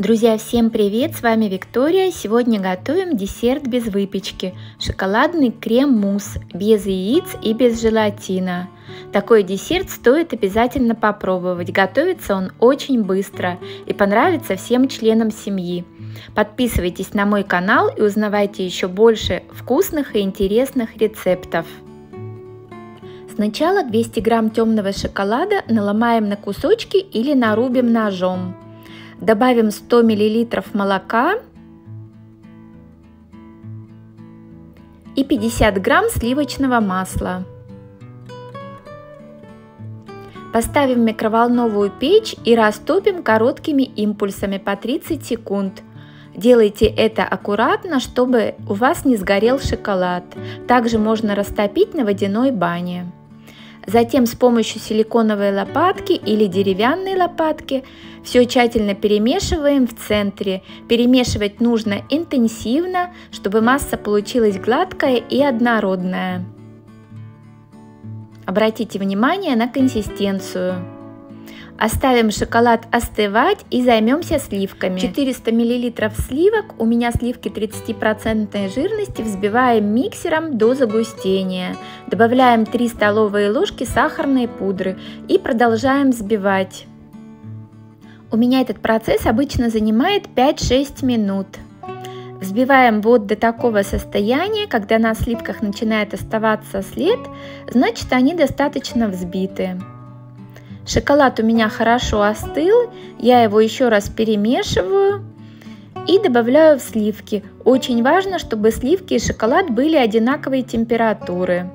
Друзья, всем привет! С вами Виктория. Сегодня готовим десерт без выпечки. Шоколадный крем-мусс, без яиц и без желатина. Такой десерт стоит обязательно попробовать. Готовится он очень быстро и понравится всем членам семьи. Подписывайтесь на мой канал и узнавайте еще больше вкусных и интересных рецептов. Сначала 200 грамм темного шоколада наломаем на кусочки или нарубим ножом. Добавим 100 мл молока и 50 грамм сливочного масла. Поставим микроволновую печь и растопим короткими импульсами по 30 секунд. Делайте это аккуратно, чтобы у вас не сгорел шоколад. Также можно растопить на водяной бане. Затем с помощью силиконовой лопатки или деревянной лопатки все тщательно перемешиваем в центре. Перемешивать нужно интенсивно, чтобы масса получилась гладкая и однородная. Обратите внимание на консистенцию. Оставим шоколад остывать и займемся сливками. 400 мл сливок, у меня сливки 30% жирности, взбиваем миксером до загустения. Добавляем 3 столовые ложки сахарной пудры и продолжаем взбивать. У меня этот процесс обычно занимает 5-6 минут. Взбиваем вот до такого состояния, когда на сливках начинает оставаться след, значит они достаточно взбиты. Шоколад у меня хорошо остыл, я его еще раз перемешиваю и добавляю в сливки. Очень важно, чтобы сливки и шоколад были одинаковой температуры.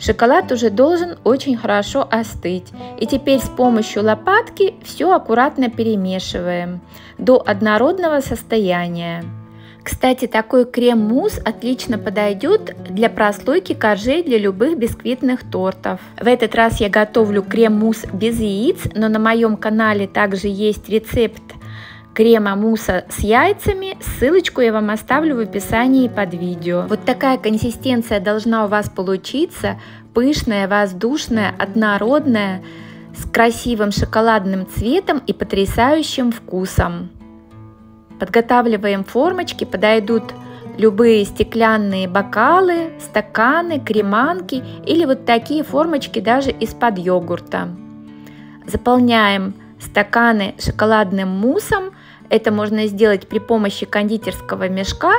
Шоколад уже должен очень хорошо остыть. И теперь с помощью лопатки все аккуратно перемешиваем до однородного состояния. Кстати, такой крем-мусс отлично подойдет для прослойки коржей для любых бисквитных тортов. В этот раз я готовлю крем-мусс без яиц, но на моем канале также есть рецепт крема мусса с яйцами. Ссылочку я вам оставлю в описании под видео. Вот такая консистенция должна у вас получиться. Пышная, воздушная, однородная, с красивым шоколадным цветом и потрясающим вкусом. Подготавливаем формочки, подойдут любые стеклянные бокалы, стаканы, креманки или вот такие формочки даже из-под йогурта. Заполняем стаканы шоколадным муссом. Это можно сделать при помощи кондитерского мешка,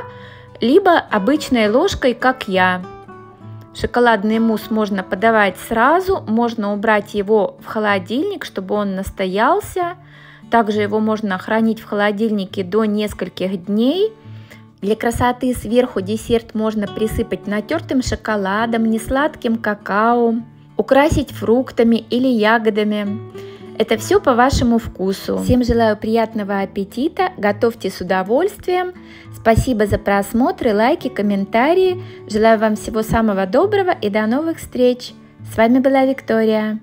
либо обычной ложкой, как я. Шоколадный мусс можно подавать сразу, можно убрать его в холодильник, чтобы он настоялся. Также его можно хранить в холодильнике до нескольких дней. Для красоты сверху десерт можно присыпать натертым шоколадом, несладким какао, украсить фруктами или ягодами. Это все по вашему вкусу. Всем желаю приятного аппетита, готовьте с удовольствием. Спасибо за просмотры, лайки, комментарии. Желаю вам всего самого доброго и до новых встреч. С вами была Виктория.